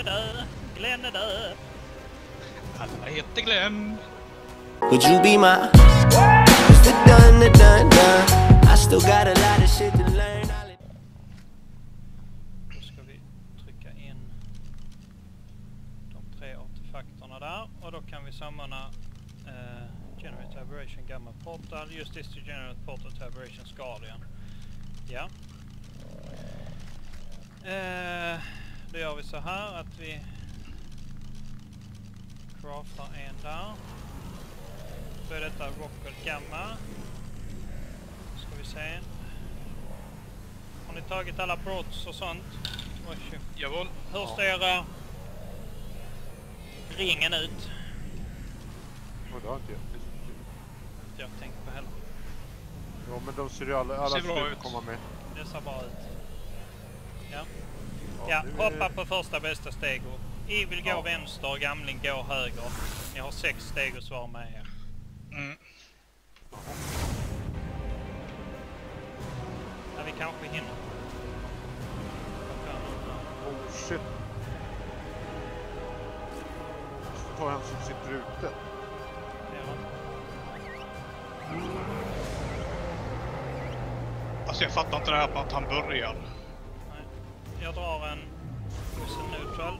är död. Glenn är död. Alla heter Glenn. Would you be my Mr. Done, the done, done? I still got a lot of shit to learn. I'll- Då ska vi trycka in de tre artefakterna där och då kan vi sammana uh, Generate Aberration Gamma Portal. Just this to generate portal to Aberrations Guardian. Ja. Eh, då gör vi så här att vi craftar en där. Så är detta Rockwell Gamma. Ska vi se. Har ni tagit alla brots och sånt? Oj. Jawohl. Hur ser eh, ringen ut? Och det har inte jag. Inte jag tänkt på heller. Ja men de ser ju alla, alla Ser bra ut. komma med. Det ser bra ut. Ja, ja hoppa på första bästa steg. och Evil går Ja. vänster, Gamling går höger. Ni har sex steg att svara med er. Mm. Ja, vi kanske hinner. Oh shit. Måste ta en som sitter ute. Ja. Alltså jag fattar inte det här på att han börjar. Jag drar en Cruise neutral.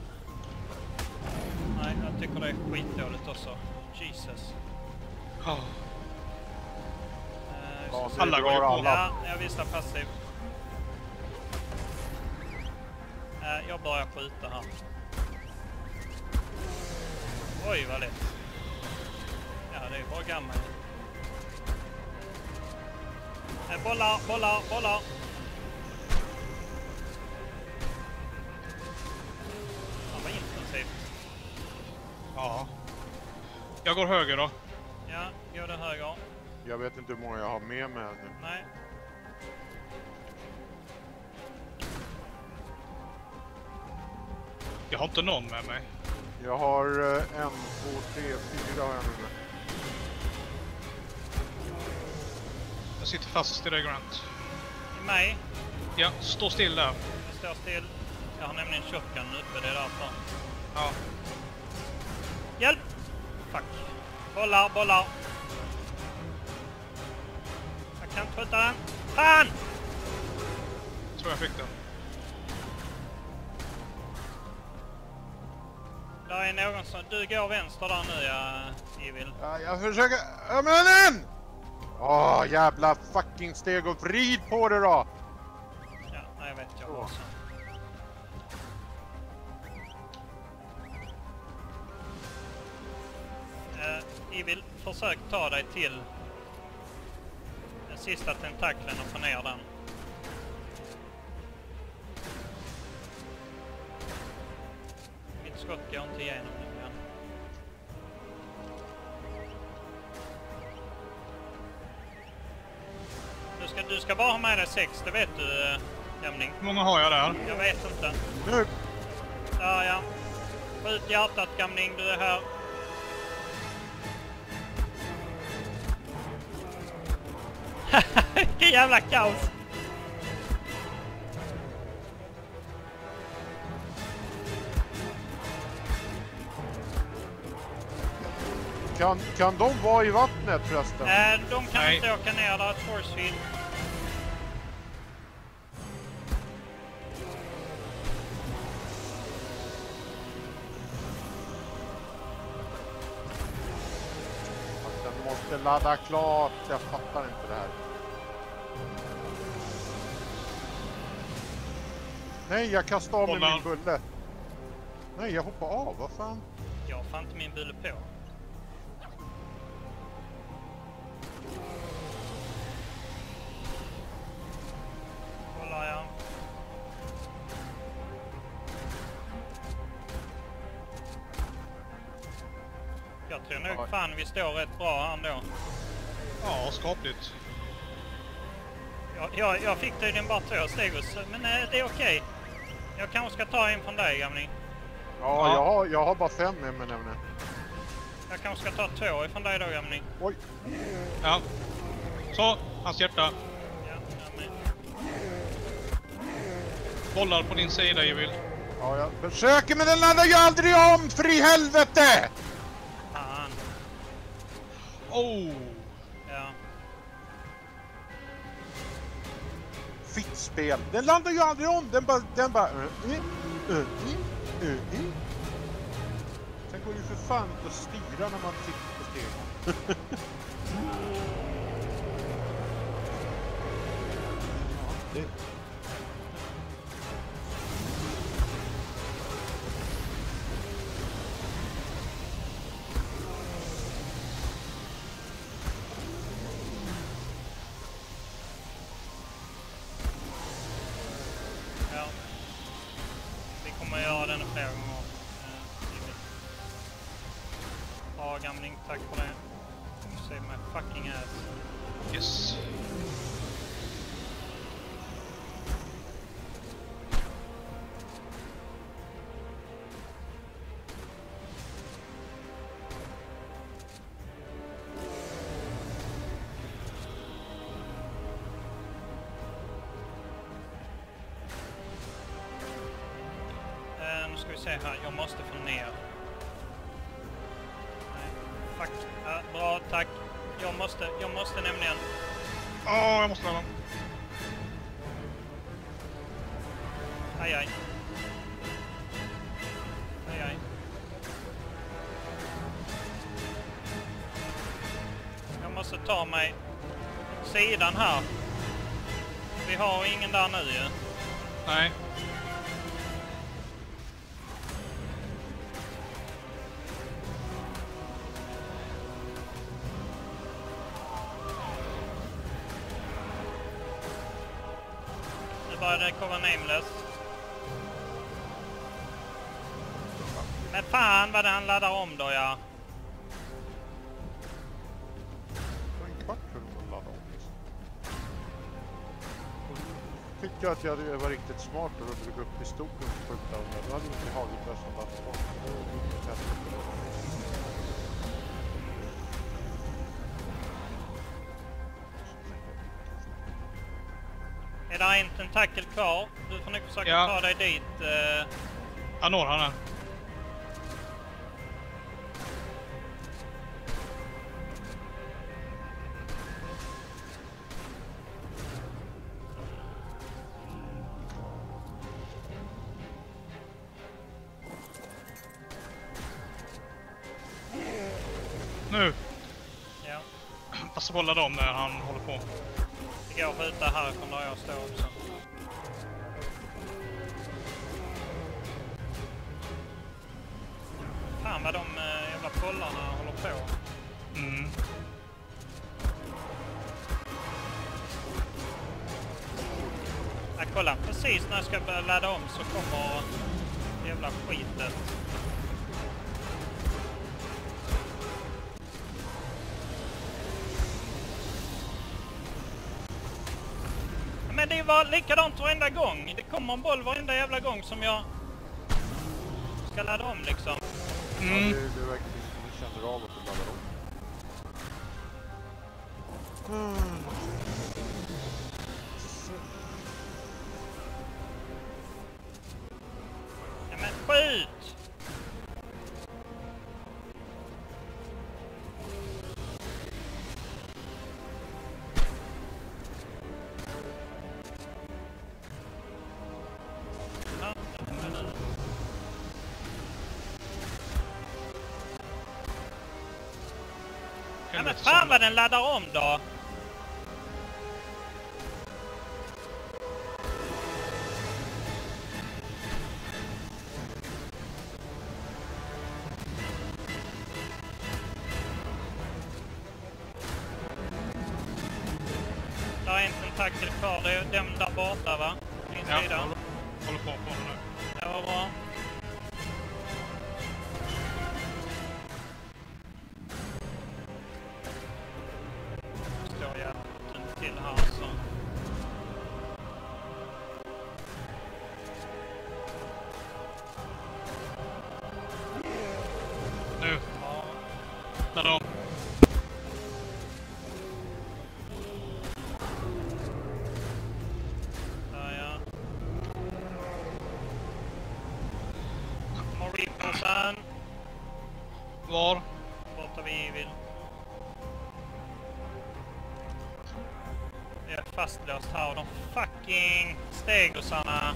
Nej, jag tycker det är skitdåligt också. Jesus. Oh. Eh, Ja, Alla går alla. Ja, jag visste passiv. Eh, jag börjar skjuta här. Oj, vad lätt. Ja, det är bara gammal. Eh, bollar, bollar, bollar. Ja. Jag går höger då. Ja, går det höger? Jag vet inte hur många jag har med mig nu. Nej. Jag har inte någon med mig. Jag har eh, en, två, tre, fyra har jag nu med. Jag sitter fast i det Grant. I mig. Ja, stå still där. Jag står still. Jag har nämligen shotgun uppe, det är därför. Ja. Hjälp! Fuck. Bollar, bollar. Jag kan inte skjuta den. Fan! Tror jag fick den. Där är någon som... Du går vänster där nu, ja, Evil. Ja, jag försöker... Ja, men! Åh, jävla fucking steg och vrid på det då! Försök ta dig till den sista tentaklen och få ner den. Mitt skott går inte igenom nämligen. Du ska, du ska bara ha med dig sex, det vet du, eh, Jämning. Hur många har jag där? Jag vet inte. Nu! Där ja. Skjut hjärtat gamling, du är här. Vilken jävla kaos! Kan, kan de vara i vattnet förresten? Eh, de kan Nej. inte åka ner, där är ett force ladda klart. Jag fattar inte det här. Nej, jag kastade av mig min bulle. Nej, jag hoppade av. Vad fan? Jag har fan inte min bulle på. Står rätt bra här ändå. Ja, skapligt. Jag, jag, jag fick tydligen bara två steg, men eh, det är okej. Jag kanske ska ta en från dig, gamling. Ja, Ja. Jag, har, jag har bara fem med mig nämligen. Jag kanske ska ta två ifrån dig då, gamling. Oj! Ja. Så, hans hjärta. Ja. Bollar på din sida, Evil. Ja, jag försöker men den laddar ju aldrig om för i helvete! Oh! Ja. Fittspel. Den laddar ju aldrig om. Den bara... Den bara... Sen går det ju för fan inte att styra när man sitter på stegen. ja, det... Yes. Eh, nu ska vi se här, jag måste få ner. Nej, fuck. Ja, bra, tack. Jag måste, jag måste nämligen... Åh, jag måste ladda. Aj, aj. Aj, aj. Jag måste ta mig sidan här. Vi har ingen där nu ju. Nej. Han laddar om då ja. En kvart ladda om. liksom. Jag att jag var riktigt smart och drog upp pistolen och sköt av den. Då hade inte hagelbössan laddat om. Det var det. Är det en tentakel kvar? Du får nog försöka Ja. ta dig dit. eh, Jag når han Ladda om när han håller på. Det går att skjuta härifrån där jag står också. Fan vad de eh, jävla pollarna håller på. Mm. Ja, kolla, precis när jag ska börja ladda om så kommer jävla skitet. Det var likadant varenda gång. Det kommer en boll varenda jävla gång som jag ska ladda om liksom. Ja, Mm. det, det verkar som du känner av att du laddar om. Fan vad den laddar om då! Där är en tentakel kvar. Det är den där borta va? Din Ja, sida. Är fastlåst här och de fucking stegosarna.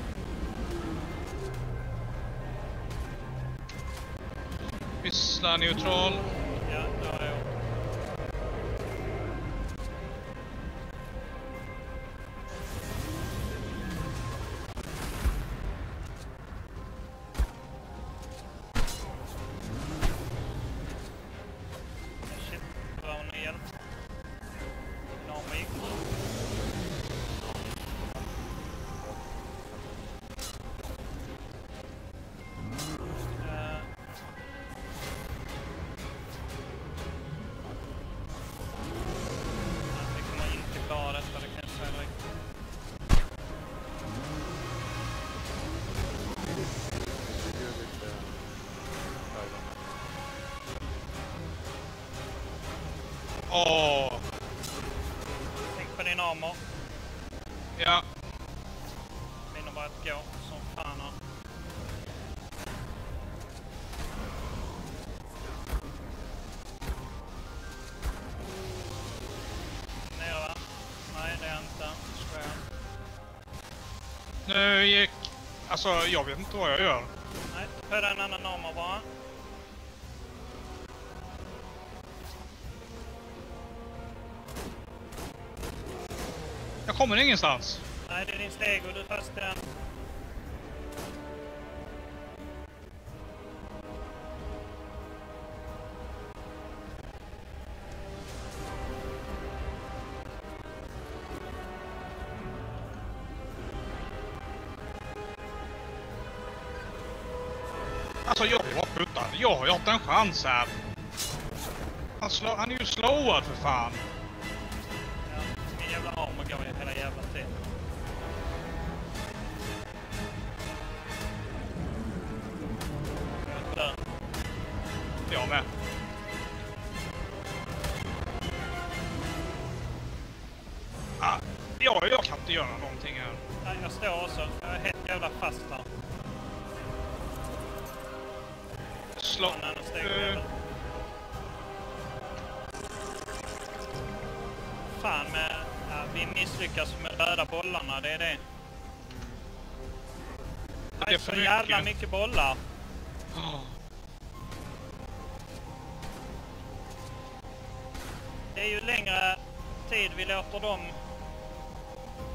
Pyssla neutral. Åh! Tänk på din armor. Ja. Min har börjat gå som fan här. Nere va? Nej, det är inte. Skojar. Nu gick... Alltså, jag vet inte vad jag gör. Nej, ta en annan armor bara. Kommer ingenstans. Nej, det är din steg och du fast den. Alltså, jag bara skjuta. Jag har ju haft en chans här. Han, han är ju slowad för fan. Jävla tiden. Så för jävla mycket. mycket bollar. Det är ju längre tid vi låter dem...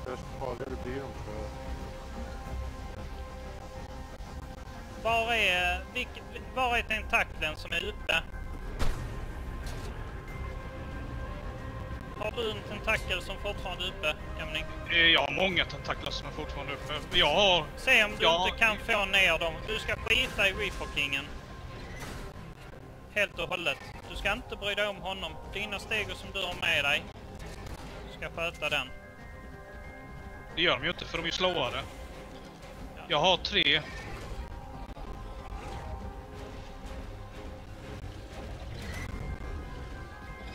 Desto farligare blir de tror jag. Var är, vilk, var är tentaklen som är uppe? En tentakel som fortfarande är uppe, Emning? eh, Jag har många tentakler som är fortfarande uppe. Jag har... Se om du Ja. inte kan få ner dem. Du ska skita i Reaper-kingen. Helt och hållet. Du ska inte bry dig om honom. Dina steg som du har med dig. Du ska sköta den. Det gör de ju inte för de är ju slowade. Jag har tre.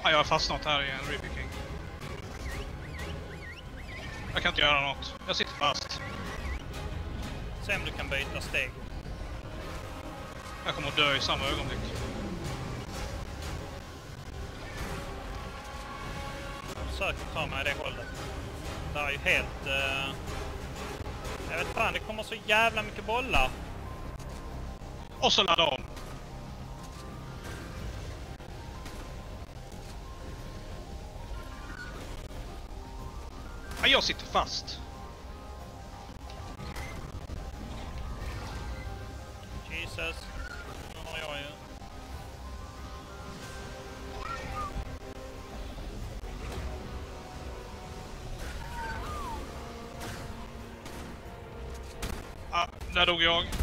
Ah, jag har fastnat här i en Reaper-king. Jag kan inte göra något. Jag sitter fast. Se om du kan byta steg. Jag kommer att dö i samma ögonblick. Försök ta mig det hållet. Det är ju helt... eh, Jag vet fan, det kommer så jävla mycket bollar. Och så ladda om. Jag sitter fast. Jesus. Nu har jag ju... Ah, där dog jag.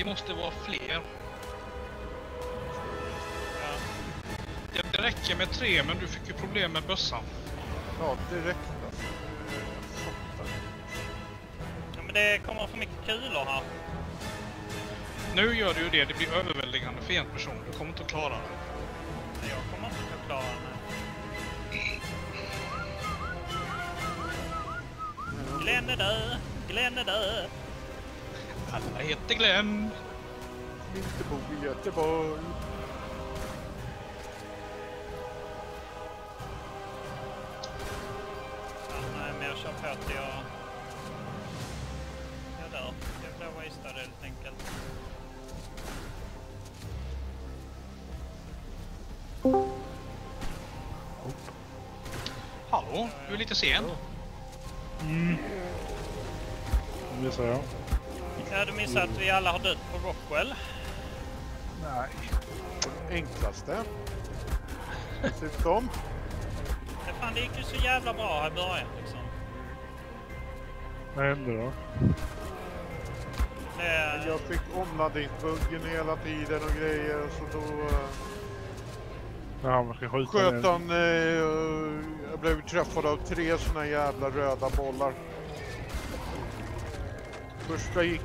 Det måste vara fler. Ja. Det, det räcker med tre, men du fick ju problem med bössan. Ja, direkt alltså. Ja, men det kommer för mycket kulor här. nu gör du ju det. Det blir överväldigande för en person. Du kommer inte att klara det. Jag kommer inte att klara det. Glenn är död! Glenn är död! Alla heter Glenn. Inte bo i Göteborg. Nej, men jag kör på till jag... Jag dör. Jag blir wastad helt enkelt. Hallå, du är lite sen. Mm. Missar jag? Ja, du missar att vi alla har dött på Rockwell. Nej. Enklaste. Dessutom. Det, fan, det gick ju så jävla bra här i början liksom. Vad hände då? Det, Jag fick omladdningsbuggen hela tiden och grejer. Så då uh, När man ska skjuta sköt han... eh, jag blev träffad av tre såna jävla röda bollar. Första gick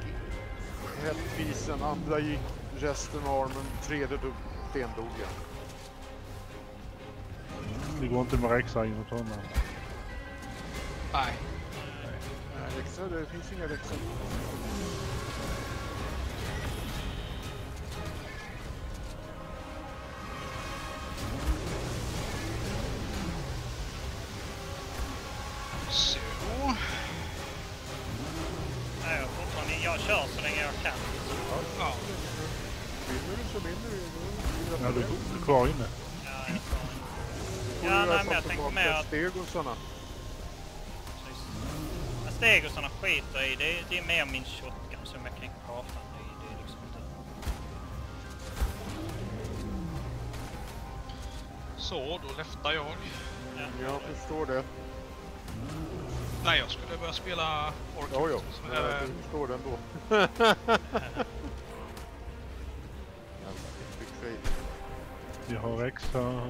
hälften, andra gick resten av armen, tredje dog, stendog jag. Det går inte med Rexa in och sådana. Nej. Nej, Lexa, det finns inga läxor. Så. nej, jag, jag kör så länge jag kan. Ja. Vinner du så vinner du. Ja, du du är kvar inne. Ja, jag får... Ja, nej, men jag tänkte mer att... Stegosarna. Men Stegosarna skiter i. Det, det är mer min shotgun som jag kan prata. Det är liksom inte... Så, då läftar jag. Ja. Jag förstår det. Nej, jag skulle börja spela Orchid. Ja, ja. Eh, Jag förstår det ändå. Vi har Rexa.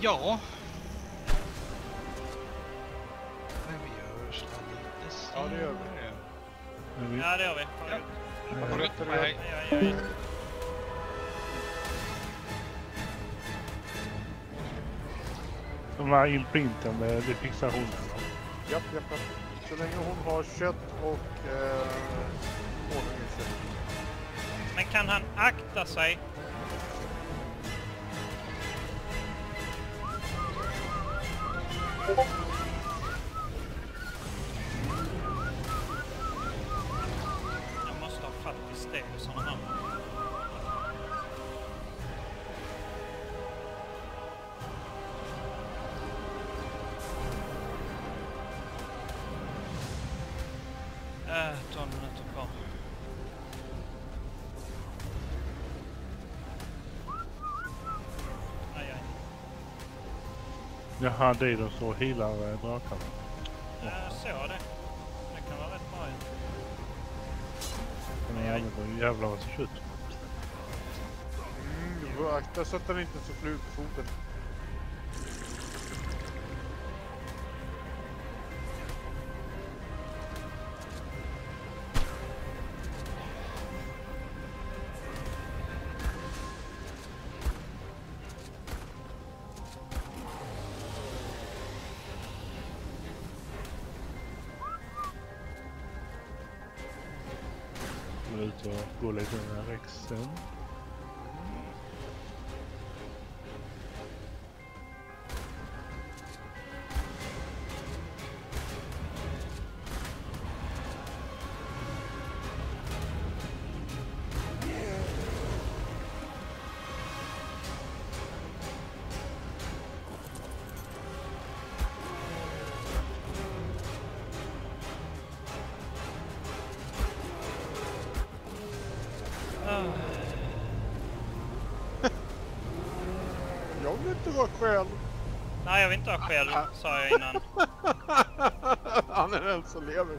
Ja. Men vi gör så lite Ja, det gör vi. ja, det gör vi. Ja. eh, Ha det gott. De här imprinten, det, det fixar hon. eller? Japp, japp, japp. Så länge hon har kött och eh, honung i sig. Men kan han akta sig? Jag Jaha, Didos och healar eh, drakarna. Jag såg det. Det kan vara rätt bra ju. Jäveln var ju jävla massa kött. Mm, akta så att den inte så slut på foten. Inte vara själv. Nej, jag vill inte ha själv, sa jag innan. Han är den som lever.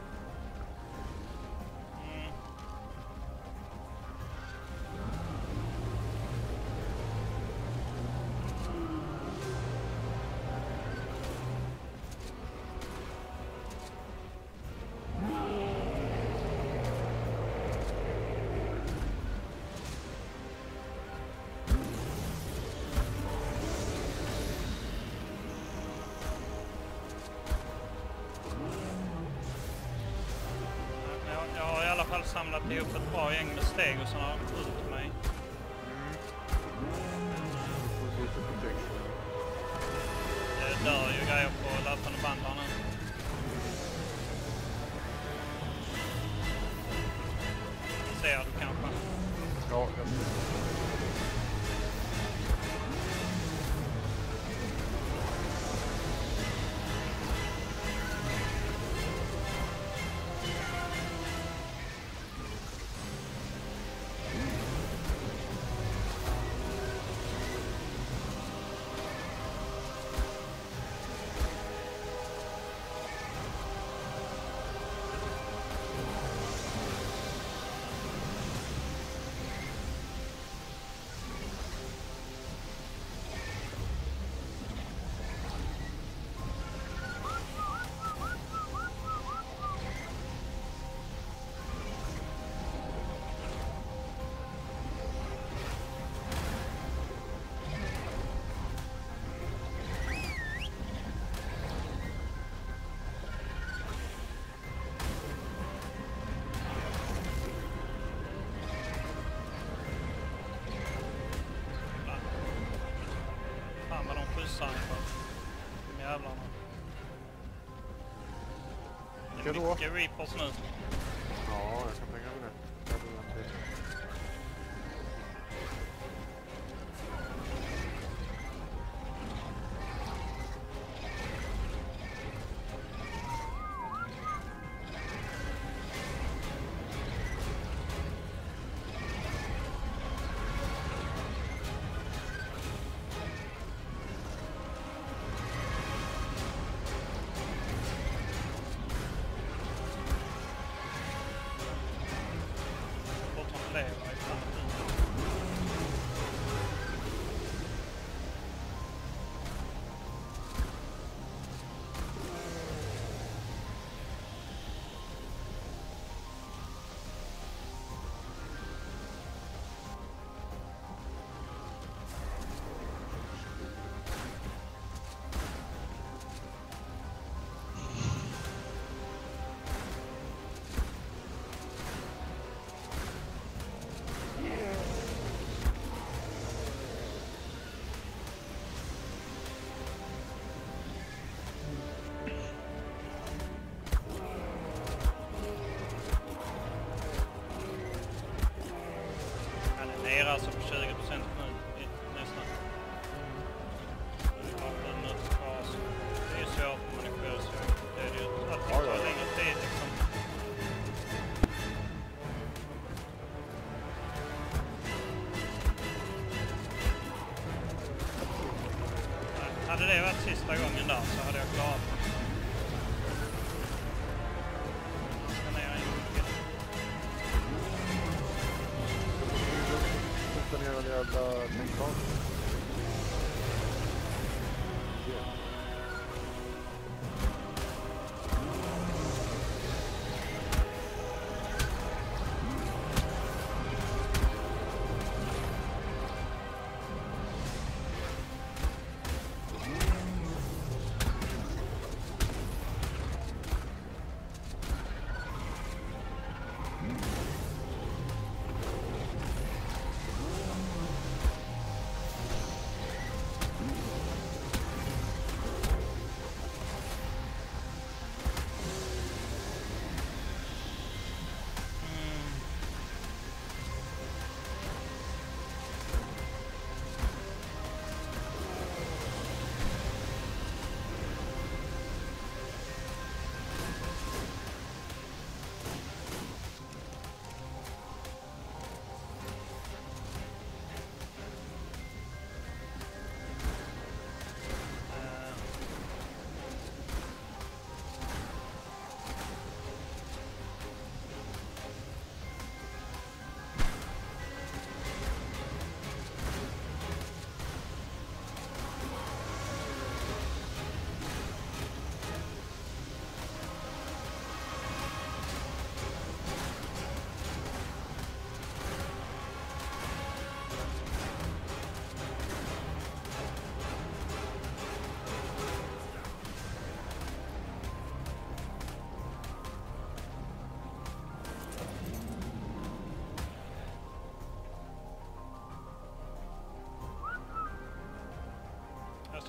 samlat ihop ett bra gäng med steg och sen har de skjutit. Det mm. eh, dör ju grejer på löpande band här nu. mycket reapers nu. hade det varit sista gången där så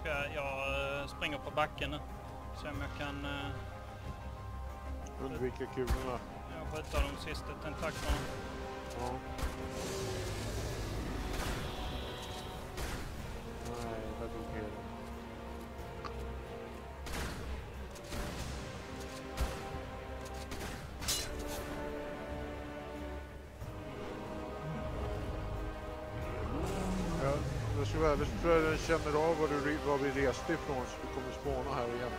ska jag eh, springer på backen nu. Se om jag kan eh, Undvika kulorna. jag skjuta de sista tentaklerna. Ja. Jag ska tror jag den känner av var, du, var vi reste ifrån så vi kommer spåna här igen.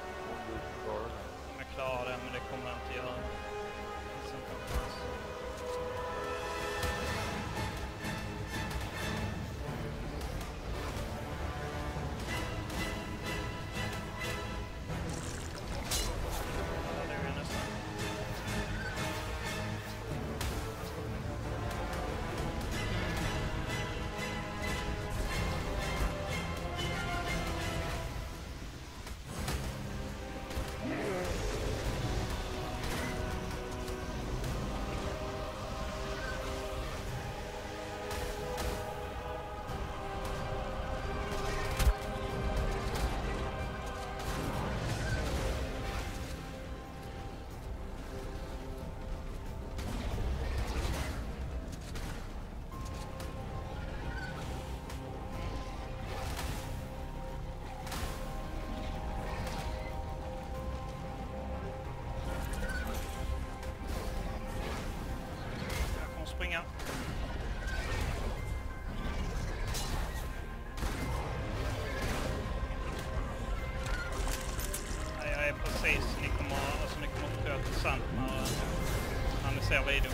När.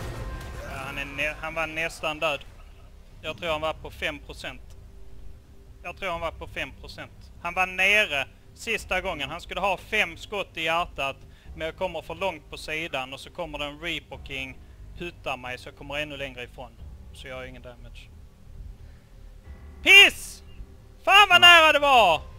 Ja, han, är han var nästan död. Jag tror han var på 5%. Jag tror han var på 5%. Han var nere sista gången. Han skulle ha fem skott i hjärtat. Men jag kommer för långt på sidan och så kommer det en Reaper King, huttar mig så jag kommer ännu längre ifrån. Så jag har ingen damage. Piss! Fan vad nära det var!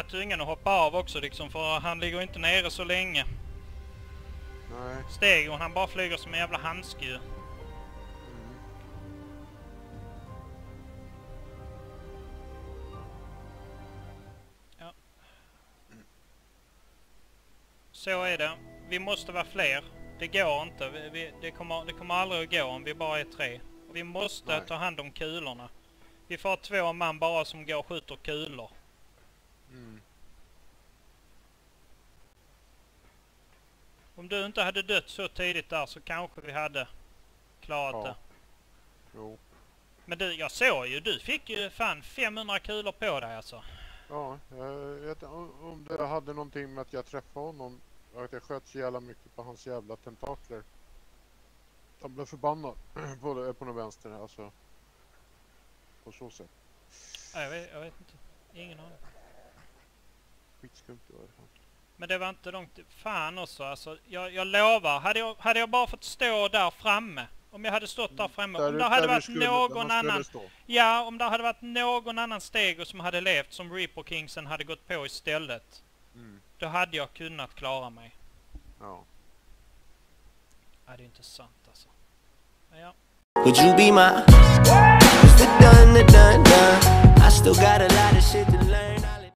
Jag är tvungen att hoppa av också liksom för han ligger inte nere så länge. Nej. Steg och han bara flyger som en jävla handske ju. Mm. Så är det. Vi måste vara fler. Det går inte. Vi, vi, det, kommer, det kommer aldrig att gå om vi bara är tre. Vi måste Nej. ta hand om kulorna. Vi får två man bara som går och skjuter kulor. Mm. Om du inte hade dött så tidigt där så kanske vi hade klarat Ja. det. Jo. Men du, jag såg ju. Du fick ju fan 500 kulor på dig alltså. Ja, jag vet, om det hade någonting med att jag träffade honom. Att jag sköt så jävla mycket på hans jävla tentakler. Han blev förbannad på, det, på den vänster. Alltså. På så sätt. Ja, Jag vet, jag vet inte. Ingen aning. Skitskumt det var det. fan. Men det var inte långt. Fan också alltså. Jag, jag lovar. Hade jag, hade jag bara fått stå där framme. Om jag hade stått där framme. om du- det hade varit skulle- där någon annan. stå. Ja, om det hade varit någon annan steg som hade levt som Reaper Kingsen hade gått på istället. Mm. Då hade jag kunnat klara mig. Ja. Ja, det är inte sant alltså. Men ja. Would you be my? It's the done, the done, done. I still got a lot of shit to